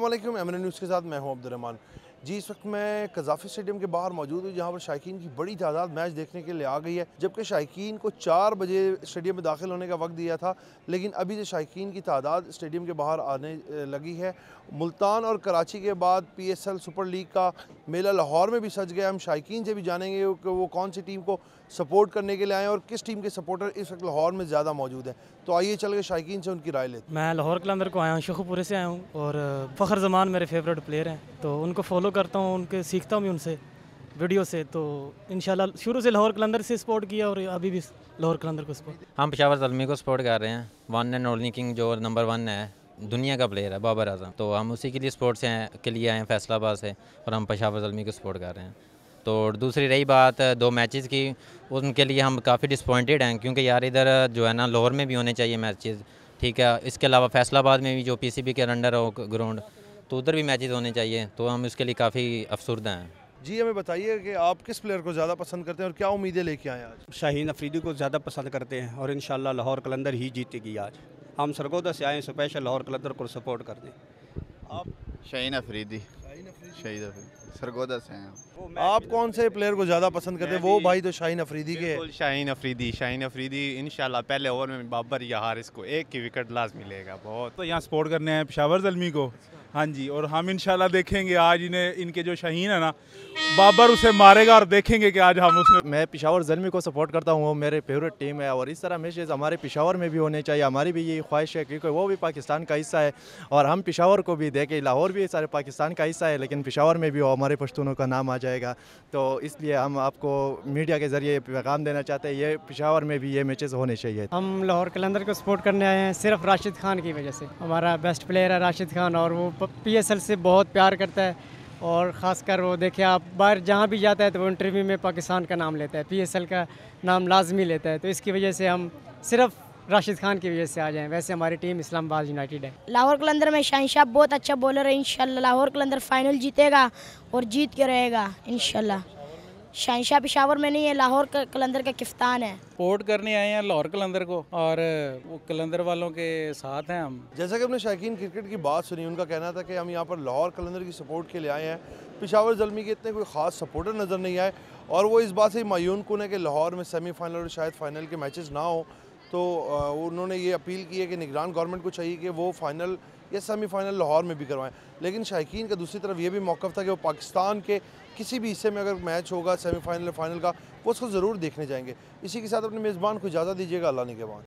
वालेकुम एमन न्यूज़ के साथ मैं हूँ अब्दुलरहमान। जी, इस वक्त मैं कजाफी स्टेडियम के बाहर मौजूद हूँ, जहाँ पर शायकीन की बड़ी तादाद मैच देखने के लिए आ गई है। जबकि शायकीन को चार बजे स्टेडियम में दाखिल होने का वक्त दिया था, लेकिन अभी जो शायकीन की तादाद स्टेडियम के बाहर आने लगी है। मुल्तान और कराची के बाद P S L super league का मेला लाहौर में भी सज गया हम शायकीन से भी जानेंगे कि वो कौन सी टीम को सपोर्ट करने के लिए आए और किस टीम के सपोर्टर इस वक्त लाहौर में ज़्यादा मौजूद हैं। तो आइए चल के शायकीन से उनकी राय लेते मैं लाहौर कलंदर को आया हूँ शेखुपुरे से आया हूँ और फ़खर जमान मेरे फेवरेट प्लेयर हैं तो उनको फॉलो करता हूँ, उनके सीखता हूँ उनसे वीडियो से तो इन शुरू से लाहौर कलंदर से सपोर्ट किया और अभी भी लाहौर कलंदर को सपोर्ट हम पेशावर जलमी को सपोर्ट कर रहे हैं। वन एंड ओनली किंग जो नंबर वन है, दुनिया का प्लेयर है, बाबर आज़म। तो हम उसी के लिए स्पोर्ट से के लिए आए हैं, फैसलाबाद से, और हम पेशावर जलमी को सपोर्ट कर रहे हैं। तो दूसरी रही बात, दो मैचेस की, उनके लिए हम काफ़ी डिसपॉइंटेड हैं, क्योंकि यार इधर जो है ना, लाहौर में भी होने चाहिए मैचेस ठीक है? इसके अलावा फैसलाबाद में भी जो पीसीबी के अंडर हो ग्राउंड तो उधर भी मैचेस होने चाहिए तो हम इसके लिए काफ़ी अफसरदा हैं। जी हमें बताइए कि आप किस प्लेयर को ज़्यादा पसंद करते हैं और क्या उम्मीदें लेके आए आज? शाहीन अफरीदी को ज़्यादा पसंद करते हैं और इन लाहौर कलंदर ही जीतेगी आज। हम सरगोदा से आए स्पेशल लाहौर कलंदर को सपोर्ट कर दें। आप? शाहीन अफरीदी। शहीद अफरीदी। सरगोदा से हैं। आप कौन से प्लेयर को ज़्यादा पसंद करते हैं? वो भाई तो शाहीन अफरीदी के। शाहीन अफरीदी शाहीन अफरीदी इंशाल्लाह पहले ओवर में बाबर या हारिस को एक की विकेट लाज मिलेगा बहुत। तो यहाँ सपोर्ट करने हैं पेशावर जलमी को। हाँ जी और हम इंशाल्लाह देखेंगे आज इन्हें इनके जो शहीन है ना बाबर उसे मारेगा और देखेंगे कि आज हम उसने मैं पिशावर जलमी को सपोर्ट करता हूँ वो मेरे फेवरेट टीम है और इस तरह मैचेज़ हमारे पिशावर में भी होने चाहिए हमारी भी यही ख्वाहिश है क्योंकि वो भी पाकिस्तान का हिस्सा है और हम पिशावर को भी देखें लाहौर भी सारे पाकिस्तान का हिस्सा है लेकिन पिशावर में भी हमारे पश्तूनों का नाम आ जाएगा। तो इसलिए हम आपको मीडिया के ज़रिए पैगाम देना चाहते हैं ये पिशावर में भी ये मैचेज़ होने चाहिए। हम लाहौर कलंदर को सपोर्ट करने आए हैं सिर्फ़ राशिद खान की वजह से। हमारा बेस्ट प्लेयर है राशिद खान और वो पीएसएल से बहुत प्यार करता है और ख़ासकर वो देखिए आप बाहर जहाँ भी जाता है तो वो इंटरव्यू में पाकिस्तान का नाम लेता है पीएसएल का नाम लाजमी लेता है। तो इसकी वजह से हम सिर्फ़ राशिद खान की वजह से आ जाएँ। वैसे हमारी टीम इस्लामाबाद यूनाइटेड है। लाहौर कलंदर में शाहिशाह बहुत अच्छा बॉलर है इन लाहौर कलंदर फाइनल जीतेगा और जीत के रहेगा, इंशाल्लाह। शहशाह पिशावर में नहीं है लाहौर कलंदर का किफ्तान है। सपोर्ट करने आए हैं लाहौर कलंदर को? और वो कलंदर वालों के साथ हैं हम? जैसा कि हमने शायकीन क्रिकेट की बात सुनी उनका कहना था कि हम यहाँ पर लाहौर कलंदर की सपोर्ट के लिए आए हैं। पिशावर जलमी के इतने कोई ख़ास सपोर्टर नज़र नहीं आए और वो इस बात से मायून कन है कि लाहौर में सेमीफाइनल और शायद फाइनल के मैचेस ना हो। तो उन्होंने ये अपील की है कि निगरान गवर्नमेंट को चाहिए कि वो फाइनल या सेमीफाइनल लाहौर में भी करवाएँ। लेकिन शायकीन का दूसरी तरफ़ ये भी मौक़ था कि वो पाकिस्तान के किसी भी हिस्से में अगर मैच होगा, सेमीफाइनल फाइनल का, वो उसको ज़रूर देखने जाएँगे। इसी के साथ अपने मेज़बान को इजाज़त दीजिएगा। अल्लाह ने के बाद